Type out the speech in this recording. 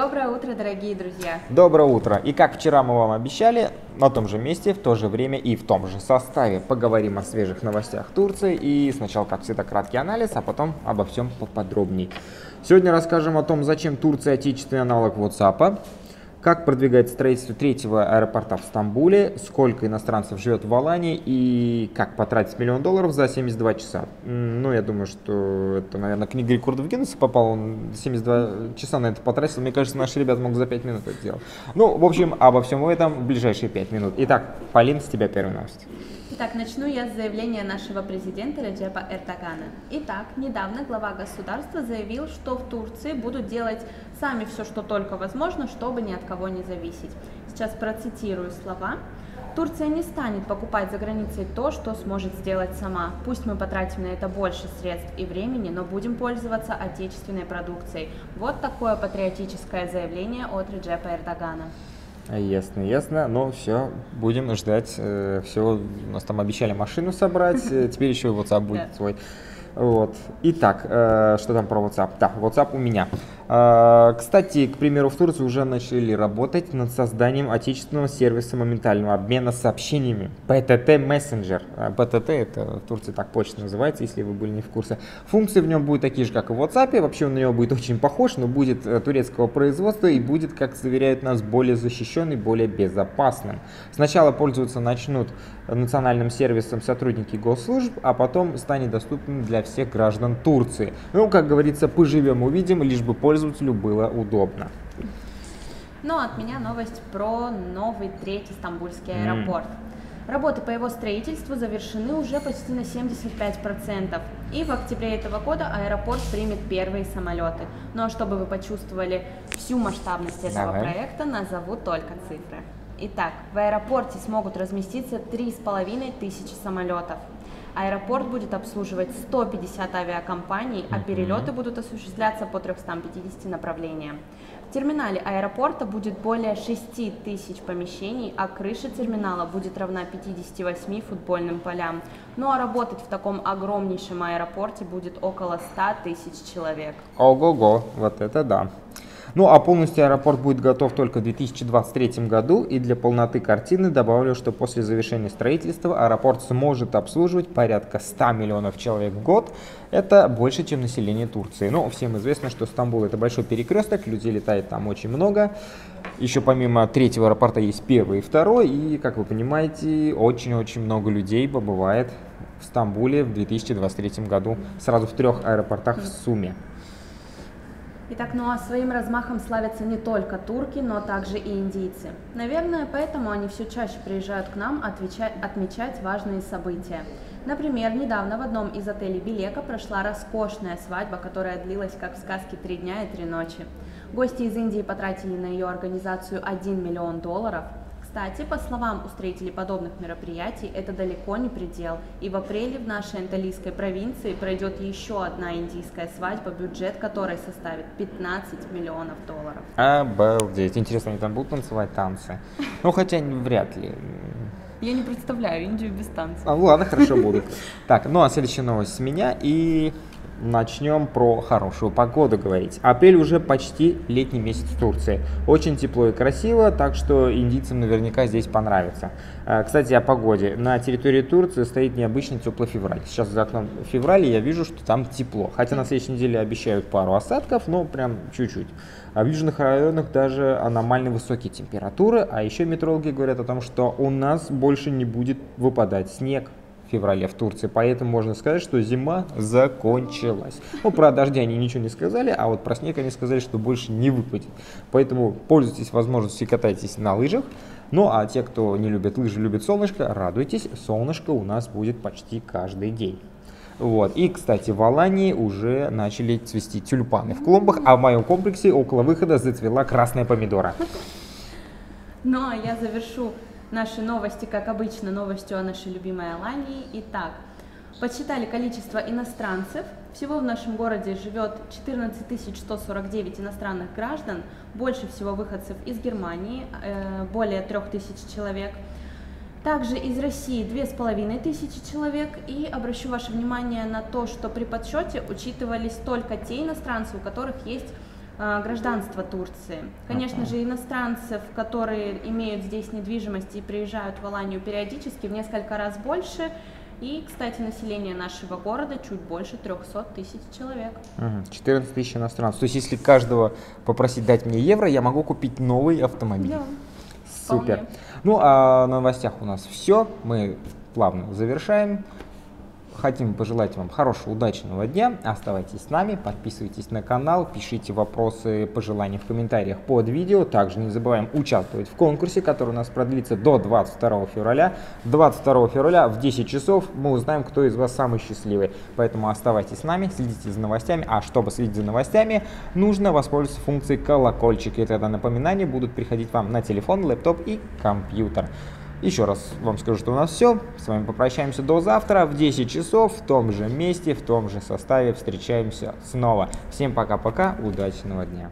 Доброе утро, дорогие друзья! Доброе утро! И как вчера мы вам обещали, на том же месте, в то же время и в том же составе поговорим о свежих новостях Турции. И сначала, как всегда, краткий анализ, а потом обо всем поподробней. Сегодня расскажем о том, зачем Турция отечественный аналог WhatsApp, как продвигается строительство третьего аэропорта в Стамбуле, сколько иностранцев живет в Алании и как потратить миллион долларов за 72 часа. Ну, я думаю, что это, наверное, книга рекордов Гиннесса попала, он 72 часа на это потратил. Мне кажется, наши ребята могут за 5 минут это сделать. Ну, в общем, обо всем этом в ближайшие 5 минут. Итак, Полин, с тебя первая новость. Итак, начну я с заявления нашего президента Реджепа Эрдогана. Итак, недавно глава государства заявил, что в Турции будут делать сами все, что только возможно, чтобы ни от кого не зависеть. Сейчас процитирую слова. Турция не станет покупать за границей то, что сможет сделать сама. Пусть мы потратим на это больше средств и времени, но будем пользоваться отечественной продукцией. Вот такое патриотическое заявление от Реджепа Эрдогана. Ясно, ясно. Ну, все, будем ждать. Э, все, у нас там обещали машину собрать, э, теперь еще WhatsApp будет свой. Вот. Итак, э, что там про WhatsApp? Да, WhatsApp у меня. Э, кстати, к примеру, в Турции уже начали работать над созданием отечественного сервиса моментального обмена сообщениями. PTT Messenger. Э, это в Турции так почта называется, если вы были не в курсе. Функции в нем будут такие же, как и в WhatsApp. Вообще он на него будет очень похож, но будет э, турецкого производства и будет, как заверяют нас, более защищенный, более безопасным. Сначала пользоваться начнут национальным сервисом сотрудники госслужб, а потом станет доступным для всех граждан Турции. Ну, как говорится, поживем, увидим, лишь бы пользователю было удобно. Ну, от меня новость про новый третий стамбульский аэропорт. Mm. Работы по его строительству завершены уже почти на 75%. И в октябре этого года аэропорт примет первые самолеты. Ну а чтобы вы почувствовали всю масштабность этого Давай. проекта, назову только цифры. Итак, в аэропорте смогут разместиться 3,5 тысячи самолетов. Аэропорт будет обслуживать 150 авиакомпаний, а перелеты будут осуществляться по 350 направлениям. В терминале аэропорта будет более 6 тысяч помещений, а крыша терминала будет равна 58 футбольным полям. Ну а работать в таком огромнейшем аэропорте будет около 100 тысяч человек. Ого-го, вот это да. Ну а полностью аэропорт будет готов только в 2023 году. И для полноты картины добавлю, что после завершения строительства аэропорт сможет обслуживать порядка 100 миллионов человек в год. Это больше, чем население Турции. Но всем известно, что Стамбул это большой перекресток, людей летает там очень много. Еще помимо третьего аэропорта есть первый и второй. И, как вы понимаете, очень-очень много людей побывает в Стамбуле в 2023 году. Сразу в трех аэропортах в сумме. Итак, ну а своим размахом славятся не только турки, но также и индийцы. Наверное, поэтому они все чаще приезжают к нам отвечать, отмечать важные события. Например, недавно в одном из отелей Белека прошла роскошная свадьба, которая длилась, как в сказке, три дня и три ночи. Гости из Индии потратили на ее организацию 1 миллион долларов – кстати, по словам устроителей подобных мероприятий, это далеко не предел, и в апреле в нашей анталийской провинции пройдет еще одна индийская свадьба, бюджет которой составит 15 миллионов долларов. Обалдеть, интересно, они там будут танцевать танцы? Ну, хотя вряд ли. Я не представляю Индию без танцев. А, ладно, хорошо будут. Так, ну а следующая новость с меня и начнем про хорошую погоду говорить. Апрель уже почти летний месяц в Турции. Очень тепло и красиво, так что индийцам наверняка здесь понравится. А, кстати, о погоде. На территории Турции стоит необычный теплый февраль. Сейчас за окном февраля я вижу, что там тепло. Хотя на следующей неделе обещают пару осадков, но прям чуть-чуть. А в южных районах даже аномально высокие температуры. А еще метеорологи говорят о том, что у нас больше не будет выпадать снег феврале в Турции, поэтому можно сказать, что зима закончилась. Ну, про дожди они ничего не сказали, а вот про снег они сказали, что больше не выпадет. Поэтому пользуйтесь возможностью и катайтесь на лыжах. Ну, а те, кто не любит лыжи, любит солнышко, радуйтесь, солнышко у нас будет почти каждый день. Вот. И, кстати, в Алании уже начали цвести тюльпаны в клумбах, а в моем комплексе около выхода зацвела красная помидора. Ну, а я завершу Наши новости, как обычно, новостью о нашей любимой Алании. Итак, подсчитали количество иностранцев. Всего в нашем городе живет 14 149 иностранных граждан, больше всего выходцев из Германии, э, более 3000 человек. Также из России 2500 человек. И обращу ваше внимание на то, что при подсчете учитывались только те иностранцы, у которых есть гражданство Турции. Конечно же, иностранцев, которые имеют здесь недвижимость и приезжают в Аланию периодически, в несколько раз больше. И, кстати, население нашего города чуть больше 300 тысяч человек. 14 тысяч иностранцев. То есть, если каждого попросить дать мне евро, я могу купить новый автомобиль. Да. Супер. Вполне. Ну, а на новостях у нас все. Мы плавно завершаем. Хотим пожелать вам хорошего, удачного дня. Оставайтесь с нами, подписывайтесь на канал, пишите вопросы, пожелания в комментариях под видео. Также не забываем участвовать в конкурсе, который у нас продлится до 22 февраля. 22 февраля в 10 часов мы узнаем, кто из вас самый счастливый. Поэтому оставайтесь с нами, следите за новостями. А чтобы следить за новостями, нужно воспользоваться функцией колокольчик. И тогда напоминания будут приходить вам на телефон, лэптоп и компьютер. Еще раз вам скажу, что у нас все. С вами попрощаемся до завтра в 10 часов в том же месте, в том же составе. Встречаемся снова. Всем пока-пока, удачного дня.